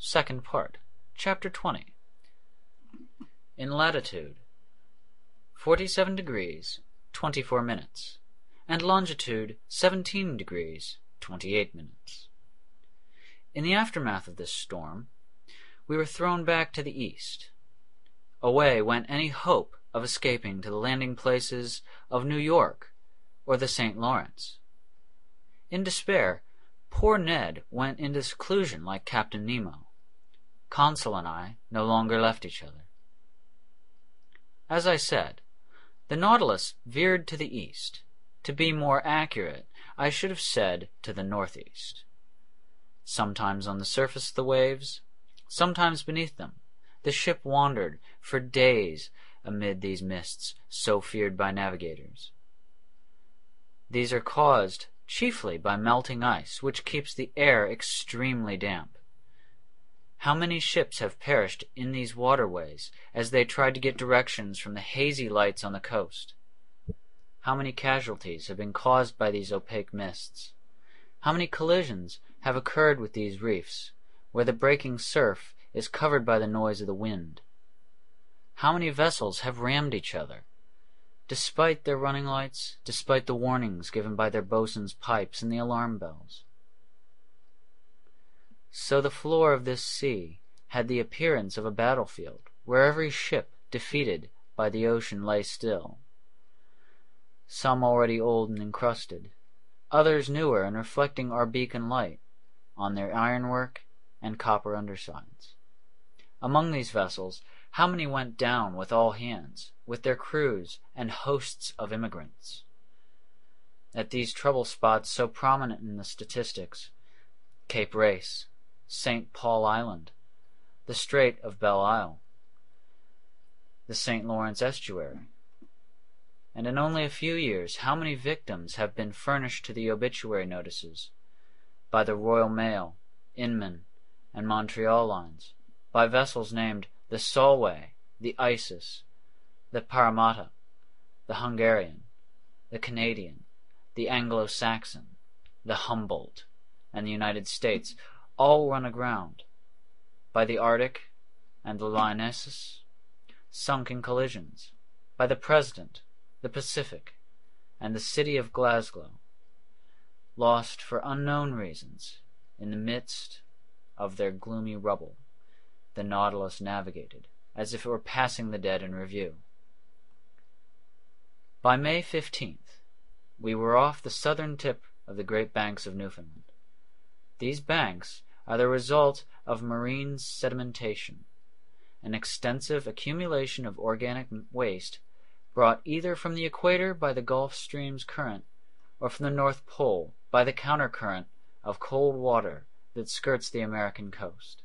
Second Part, Chapter 20 In latitude 47 degrees 24 minutes, and longitude 17 degrees 28 minutes. In the aftermath of this storm, we were thrown back to the east. Away went any hope of escaping to the landing places of New York or the St. Lawrence. In despair, poor Ned went into seclusion like Captain Nemo. Conseil and I no longer left each other. As I said, the Nautilus veered to the east. To be more accurate, I should have said to the northeast. Sometimes on the surface of the waves, sometimes beneath them, the ship wandered for days amid these mists so feared by navigators. These are caused chiefly by melting ice, which keeps the air extremely damp. How many ships have perished in these waterways as they tried to get directions from the hazy lights on the coast? How many casualties have been caused by these opaque mists? How many collisions have occurred with these reefs, where the breaking surf is covered by the noise of the wind? How many vessels have rammed each other? Despite their running lights, despite the warnings given by their boatswain's pipes and the alarm bells. So the floor of this sea had the appearance of a battlefield, where every ship defeated by the ocean lay still. Some already old and encrusted, others newer and reflecting our beacon light on their ironwork and copper undersides. Among these vessels, how many went down with all hands, with their crews and hosts of immigrants? At these trouble spots so prominent in the statistics, Cape Race, St. Paul Island, the Strait of Belle Isle, the St. Lawrence Estuary. And in only a few years, how many victims have been furnished to the obituary notices by the Royal Mail, Inman, and Montreal lines, by vessels named the Solway, the Isis, the Parramatta, the Hungarian, the Canadian, the Anglo-Saxon, the Humboldt, and the United States, all run aground, by the Arctic and the Lyonnais, sunk in collisions, by the President, the Pacific, and the city of Glasgow, lost for unknown reasons in the midst of their gloomy rubble, the Nautilus navigated, as if it were passing the dead in review. By May 15th, we were off the southern tip of the Great Banks of Newfoundland. These banks are the result of marine sedimentation, an extensive accumulation of organic waste brought either from the equator by the Gulf Stream's current or from the North Pole by the countercurrent of cold water that skirts the American coast.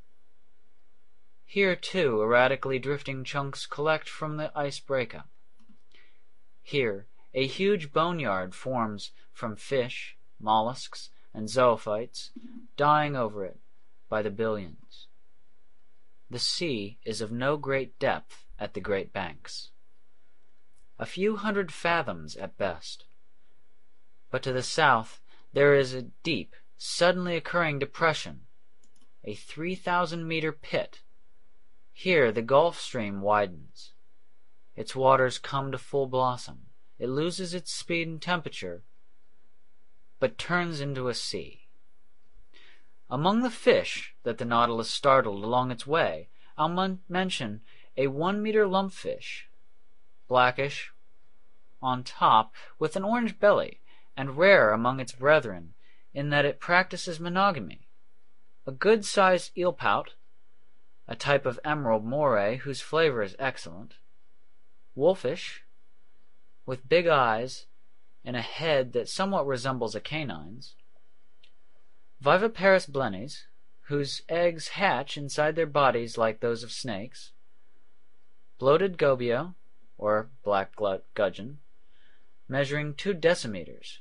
Here, too, erratically drifting chunks collect from the ice breakup. Here, a huge boneyard forms from fish, mollusks, and zoophytes, dying over it by the billions. The sea is of no great depth at the Great Banks, a few hundred fathoms at best. But to the south there is a deep, suddenly occurring depression, a 3,000 meter pit. Here the Gulf Stream widens. Its waters come to full blossom. It loses its speed and temperature, but turns into a sea. Among the fish that the Nautilus startled along its way, I'll mention a one meter lumpfish, blackish on top with an orange belly, and rare among its brethren in that it practices monogamy. A good sized eelpout, a type of emerald moray whose flavor is excellent. Wolfish, with big eyes and a head that somewhat resembles a canine's. Viviparous blennies, whose eggs hatch inside their bodies like those of snakes. Bloated gobio, or black glut gudgeon, measuring two decimeters.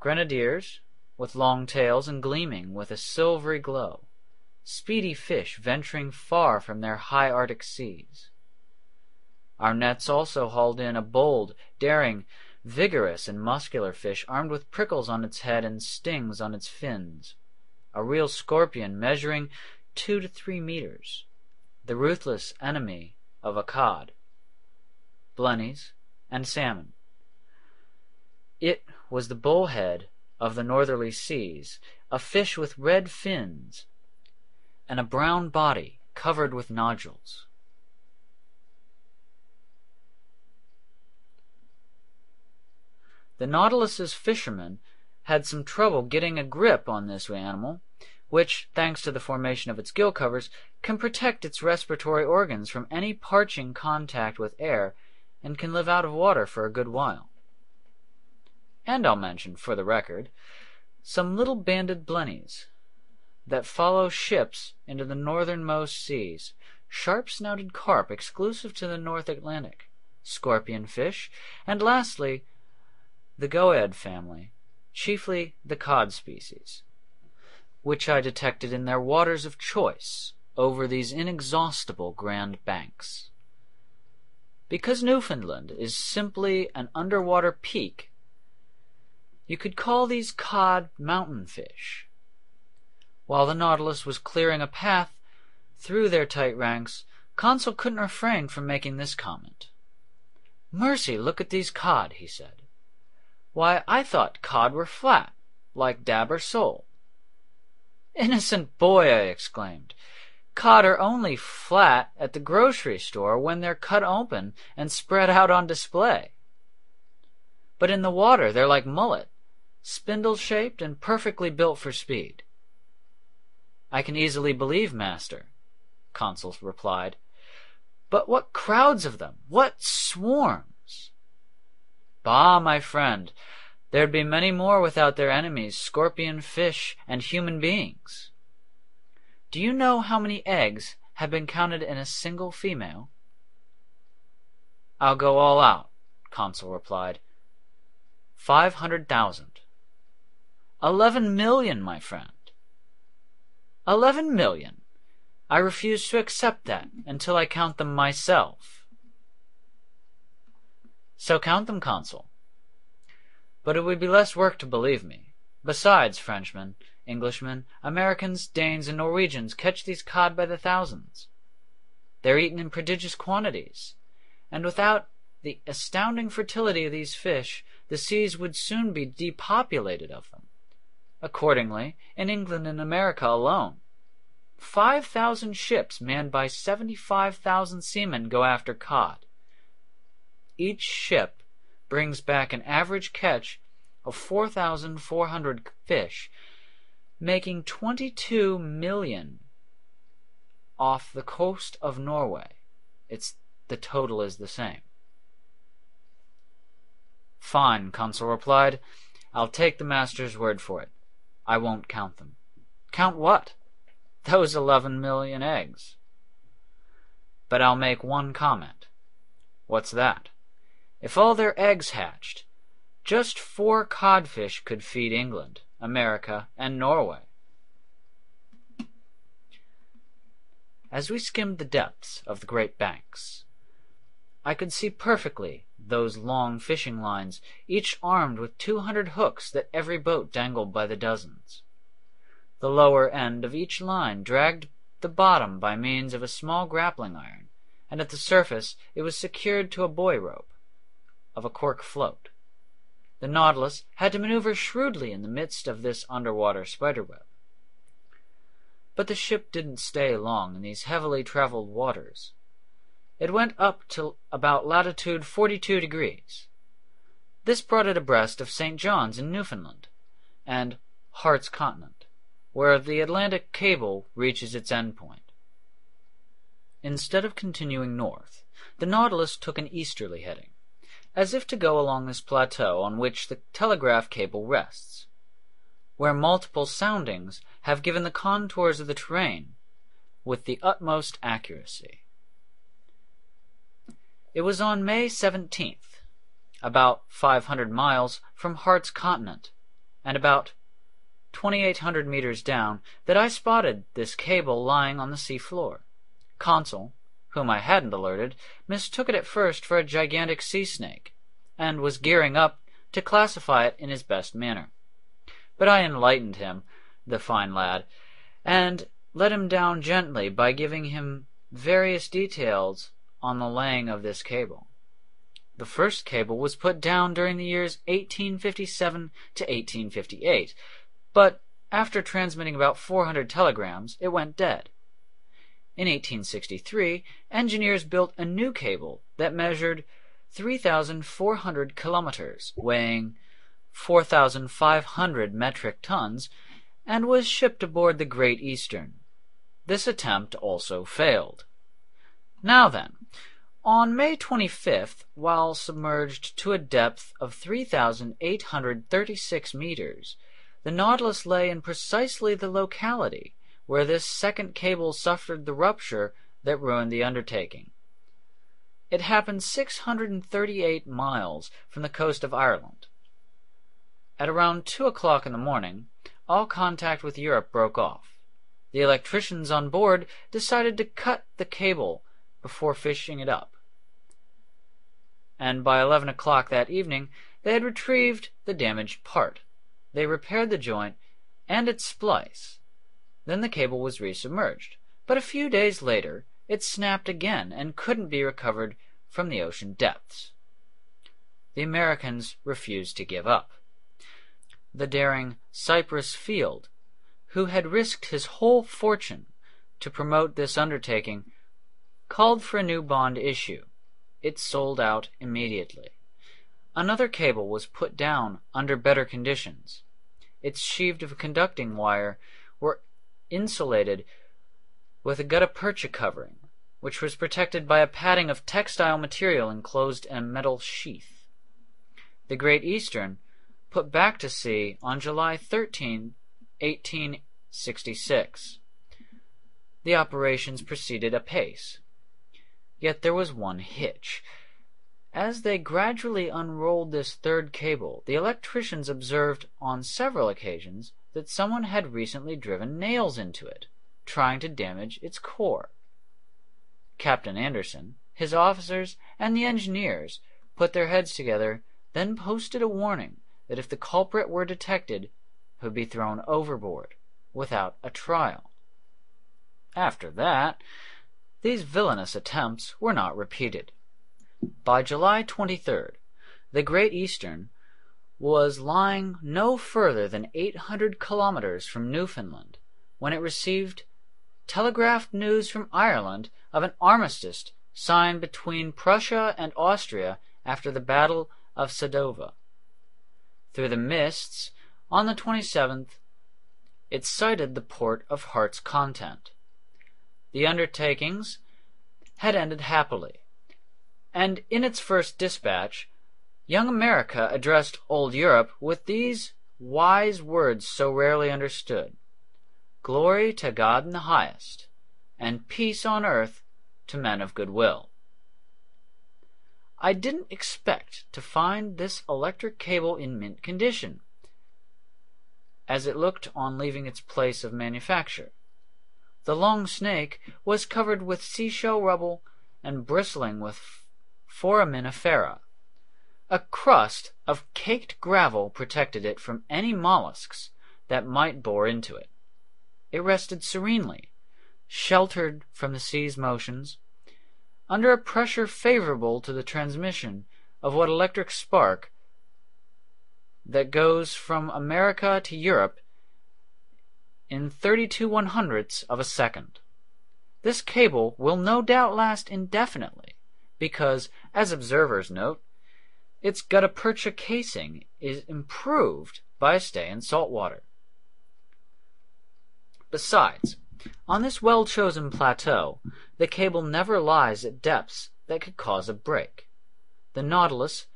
Grenadiers, with long tails and gleaming with a silvery glow. Speedy fish venturing far from their high Arctic seas. Our nets also hauled in a bold, daring, vigorous and muscular fish armed with prickles on its head and stings on its fins. a real scorpion measuring two to three meters, the ruthless enemy of a cod, blennies, and salmon. It was the bullhead of the northerly seas, a fish with red fins and a brown body covered with nodules. The Nautilus's fishermen had some trouble getting a grip on this animal, which, thanks to the formation of its gill covers, can protect its respiratory organs from any parching contact with air and can live out of water for a good while. And I'll mention, for the record, some little banded blennies that follow ships into the northernmost seas, sharp-snouted carp exclusive to the North Atlantic, scorpion fish, and lastly, the goad family, chiefly the cod species, which I detected in their waters of choice over these inexhaustible Grand Banks. Because Newfoundland is simply an underwater peak, you could call these cod mountain fish. While the Nautilus was clearing a path through their tight ranks, Conseil couldn't refrain from making this comment. Mercy, look at these cod, he said. Why, I thought cod were flat, like dab or sole. Innocent boy, I exclaimed. Cod are only flat at the grocery store when they're cut open and spread out on display. But in the water they're like mullet, spindle-shaped and perfectly built for speed. I can easily believe, master, Conseil replied. But what crowds of them! What swarms! Bah, my friend, there'd be many more without their enemies, scorpion fish and human beings. Do you know how many eggs have been counted in a single female? I'll go all out, Conseil replied. Five hundred thousand. Eleven million, my friend. Eleven million. I refuse to accept that until I count them myself. So count them, Conseil. But it would be less work to believe me. Besides, Frenchmen, Englishmen, Americans, Danes, and Norwegians catch these cod by the thousands. They're eaten in prodigious quantities, and without the astounding fertility of these fish, the seas would soon be depopulated of them. Accordingly, in England and America alone, five thousand ships manned by seventy-five thousand seamen go after cod. Each ship brings back an average catch of 4,400 fish, making 22 million off the coast of Norway. It's the total is the same. Fine, Conseil replied. I'll take the master's word for it. I won't count them. Count what? Those eleven million eggs. But I'll make one comment. What's that? If all their eggs hatched, just four codfish could feed England, America, and Norway. As we skimmed the depths of the Great Banks, I could see perfectly those long fishing lines, each armed with two hundred hooks that every boat dangled by the dozens. The lower end of each line dragged the bottom by means of a small grappling iron, and at the surface it was secured to a buoy rope of a cork float. The Nautilus had to maneuver shrewdly in the midst of this underwater spiderweb. But the ship didn't stay long in these heavily traveled waters. It went up to about latitude 42 degrees. This brought it abreast of St. John's in Newfoundland and Heart's Content, where the Atlantic cable reaches its end point. Instead of continuing north, the Nautilus took an easterly heading as if to go along this plateau on which the telegraph cable rests, where multiple soundings have given the contours of the terrain with the utmost accuracy. It was on May 17th, about 500 miles from Heart's Content, and about 2,800 meters down, that I spotted this cable lying on the sea floor. Conseil, whom I hadn't alerted, mistook it at first for a gigantic sea snake, and was gearing up to classify it in his best manner. But I enlightened him the fine lad, and let him down gently by giving him various details on the laying of this cable. The first cable was put down during the years 1857 to 1858, but after transmitting about 400 telegrams, it went dead. In 1863, engineers built a new cable that measured 3,400 kilometers, weighing 4,500 metric tons, and was shipped aboard the Great Eastern. This attempt also failed. Now then, on May 25th, while submerged to a depth of 3,836 meters, the Nautilus lay in precisely the locality where this second cable suffered the rupture that ruined the undertaking. It happened 638 miles from the coast of Ireland. At around two o'clock in the morning, all contact with Europe broke off. The electricians on board decided to cut the cable before fishing it up. And by eleven o'clock that evening, they had retrieved the damaged part. They repaired the joint and its splice. Then the cable was resubmerged. But a few days later, it snapped again and couldn't be recovered from the ocean depths. The Americans refused to give up. The daring Cyrus Field, who had risked his whole fortune to promote this undertaking, called for a new bond issue. It sold out immediately. Another cable was put down under better conditions. Its sheaved of conducting wire insulated with a gutta percha covering, which was protected by a padding of textile material enclosed in a metal sheath. The Great Eastern put back to sea on July 13, 1866. The operations proceeded apace. Yet there was one hitch. As they gradually unrolled this third cable, the electricians observed on several occasions that someone had recently driven nails into it, trying to damage its core. Captain Anderson, his officers, and the engineers put their heads together, then posted a warning that if the culprit were detected, he would be thrown overboard without a trial. After that, these villainous attempts were not repeated. By July 23rd, the Great Eastern was lying no further than 800 kilometers from Newfoundland when it received telegraphed news from Ireland of an armistice signed between Prussia and Austria after the Battle of Sadova. Through the mists, on the 27th, it sighted the port of Heart's Content. The undertakings had ended happily, and in its first dispatch Young America addressed Old Europe with these wise words so rarely understood Glory to God in the highest, and peace on earth to men of good will. I didn't expect to find this electric cable in mint condition, as it looked on leaving its place of manufacture. The long snake was covered with seashell rubble and bristling with foraminifera. A crust of caked gravel protected it from any mollusks that might bore into it. It rested serenely, sheltered from the sea's motions, under a pressure favorable to the transmission of what electric spark that goes from America to Europe in 32 one hundredths of a second. This cable will no doubt last indefinitely, because, as observers note, its gutta percha casing is improved by a stay in salt water. Besides, on this well chosen plateau, the cable never lies at depths that could cause a break. The Nautilus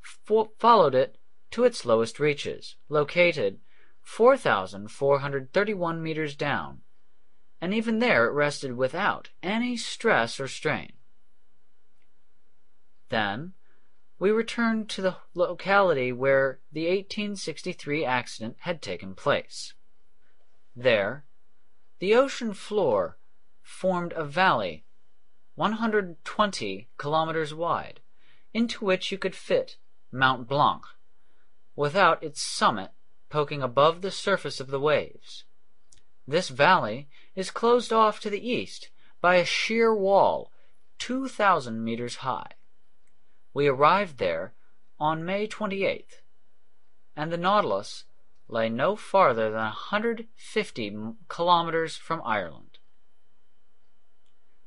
fo- followed it to its lowest reaches, located 4,431 meters down, and even there it rested without any stress or strain. Then, we returned to the locality where the 1863 accident had taken place. There, the ocean floor formed a valley 120 kilometers wide, into which you could fit Mount Blanc, without its summit poking above the surface of the waves. This valley is closed off to the east by a sheer wall 2,000 meters high. We arrived there on May 28th, and the Nautilus lay no farther than 150 kilometers from Ireland.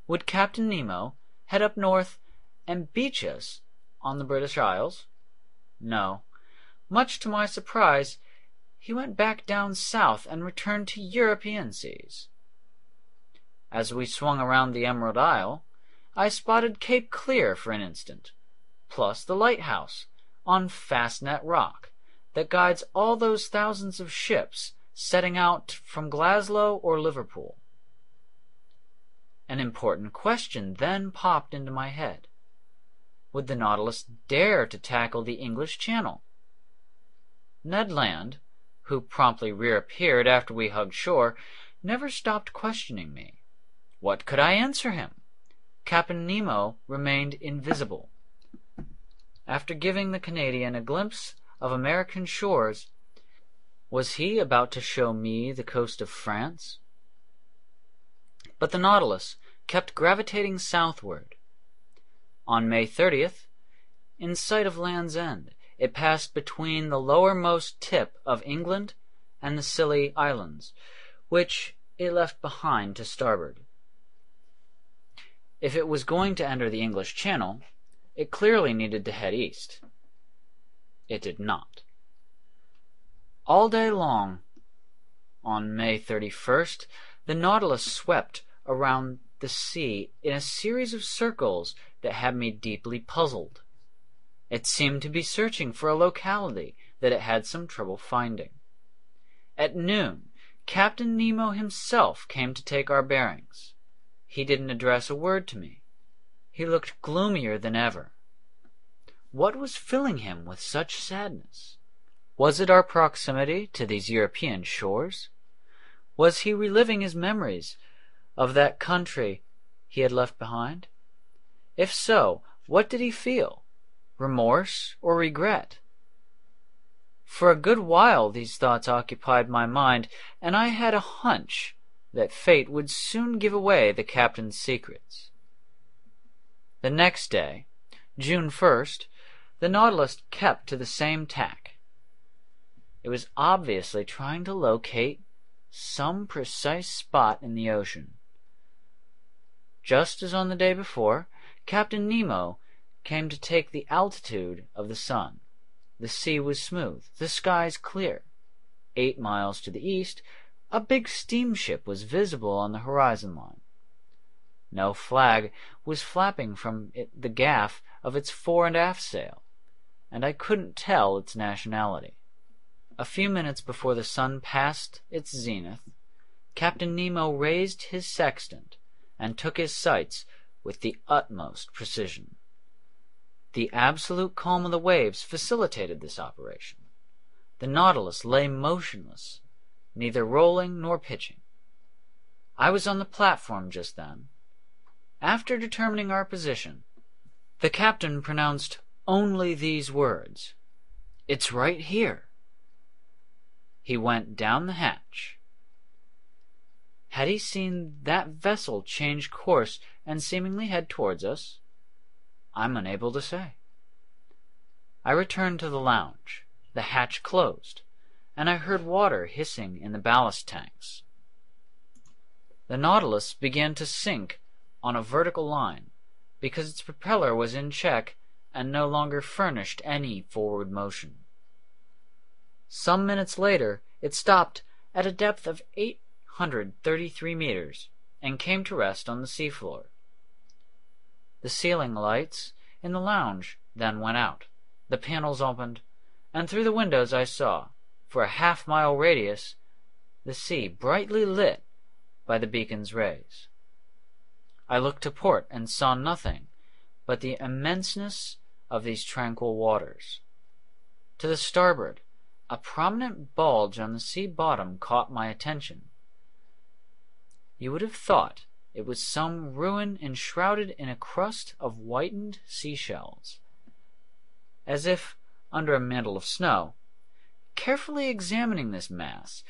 Would Captain Nemo head up north and beach us on the British Isles? No. Much to my surprise, he went back down south and returned to European seas. As we swung around the Emerald Isle, I spotted Cape Clear for an instant, plus the lighthouse on Fastnet Rock that guides all those thousands of ships setting out from Glasgow or Liverpool. An important question then popped into my head. Would the Nautilus dare to tackle the English Channel? Ned Land, who promptly reappeared after we hugged shore, never stopped questioning me. What could I answer him? Captain Nemo remained invisible. After giving the Canadian a glimpse of American shores, was he about to show me the coast of France? But the Nautilus kept gravitating southward. On May 30th, in sight of Land's End, it passed between the lowermost tip of England and the Scilly Islands, which it left behind to starboard. If it was going to enter the English Channel, it clearly needed to head east. It did not. All day long, on May 31st, the Nautilus swept around the sea in a series of circles that had me deeply puzzled. It seemed to be searching for a locality that it had some trouble finding. At noon, Captain Nemo himself came to take our bearings. He didn't address a word to me. He looked gloomier than ever. What was filling him with such sadness? Was it our proximity to these European shores? Was he reliving his memories of that country he had left behind? If so, what did he feel? remorse, or regret. For a good while these thoughts occupied my mind, and I had a hunch that fate would soon give away the captain's secrets. The next day, June 1st, the Nautilus kept to the same tack. It was obviously trying to locate some precise spot in the ocean. Just as on the day before, Captain Nemo came to take the altitude of the sun. The sea was smooth, the skies clear. Eight miles to the east, a big steamship was visible on the horizon line. No flag was flapping from it, the gaff of its fore and aft sail, and I couldn't tell its nationality. A few minutes before the sun passed its zenith, Captain Nemo raised his sextant and took his sights with the utmost precision. The absolute calm of the waves facilitated this operation. The Nautilus lay motionless, neither rolling nor pitching. I was on the platform just then. After determining our position, the captain pronounced only these words It's right here. He went down the hatch. Had he seen that vessel change course and seemingly head towards us? I'm unable to say. I returned to the lounge. The hatch closed, and I heard water hissing in the ballast tanks. The Nautilus began to sink on a vertical line because its propeller was in check and no longer furnished any forward motion. Some minutes later, it stopped at a depth of 833 meters and came to rest on the seafloor. The ceiling lights in the lounge then went out. The panels opened, and through the windows I saw, for a half mile radius, the sea brightly lit by the beacon's rays. I looked to port and saw nothing but the immenseness of these tranquil waters. To the starboard, a prominent bulge on the sea bottom caught my attention. You would have thought it was some ruin enshrouded in a crust of whitened seashells. As if under a mantle of snow, carefully examining this mass,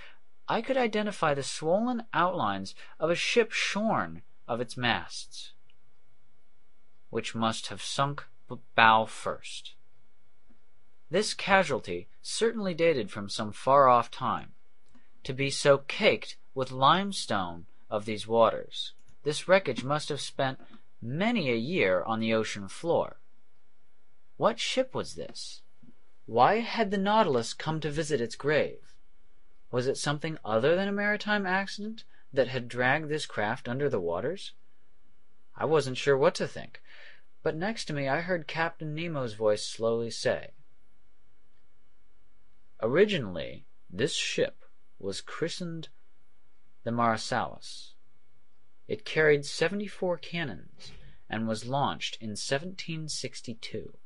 I could identify the swollen outlines of a ship shorn of its masts, which must have sunk bow first. This casualty certainly dated from some far off time. To be so caked with limestone of these waters, this wreckage must have spent many a year on the ocean floor. What ship was this? Why had the Nautilus come to visit its grave? Was it something other than a maritime accident that had dragged this craft under the waters? I wasn't sure what to think, but next to me I heard Captain Nemo's voice slowly say, Originally, this ship was christened the Marsalis. It carried 74 cannons and was launched in 1762.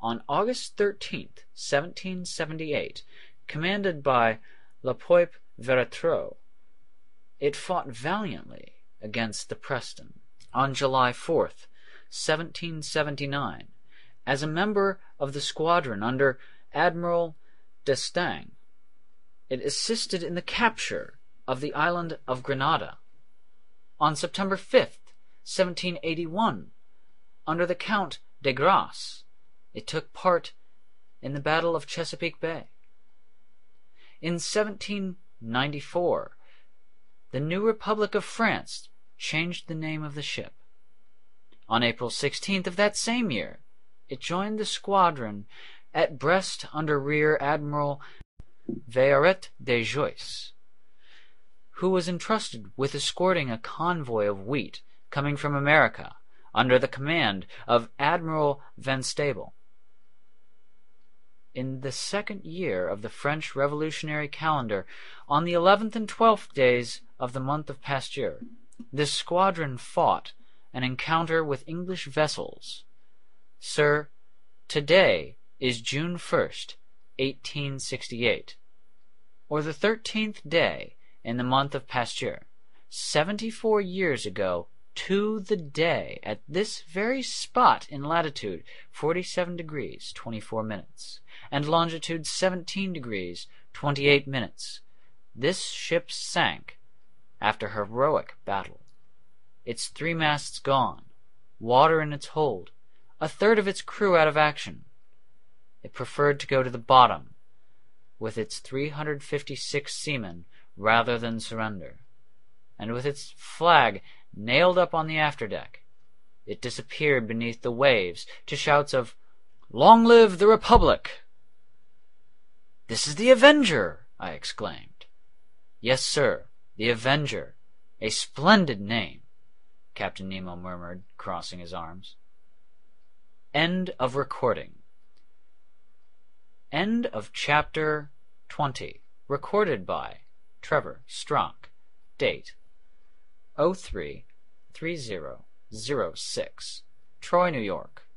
On August 13, 1778, commanded by La Poype Veratreau, it fought valiantly against the Preston. On July 4, 1779, as a member of the squadron under Admiral d'Estaing, it assisted in the capture of the island of Grenada. On September 5, 1781, under the Count de Grasse, it took part in the Battle of Chesapeake Bay. In 1794, the new Republic of France changed the name of the ship. On April 16th of that same year, it joined the squadron at Brest under Rear Admiral Villaret de Joyeuse, who was entrusted with escorting a convoy of wheat coming from America under the command of Admiral Van Stabel. In the second year of the French Revolutionary calendar, on the eleventh and twelfth days of the month of Pasteur, this squadron fought an encounter with English vessels. Sir, today is June 1st, 1868, or the thirteenth day in the month of Pasteur. Seventy-four years ago to the day at this very spot in latitude 47 degrees 24 minutes and longitude 17 degrees 28 minutes. This ship sank after heroic battle. Its three masts gone, water in its hold, a third of its crew out of action. It preferred to go to the bottom with its 356 seamen rather than surrender, and with its flag nailed up on the afterdeck, it disappeared beneath the waves to shouts of "Long live the Republic!" "This is the Avenger!" I exclaimed. "Yes, sir, the Avenger. A splendid name," Captain Nemo murmured, crossing his arms. End of recording. End of chapter 20. Recorded by Trevor Strnk. Date 03 3006. Troy, New York.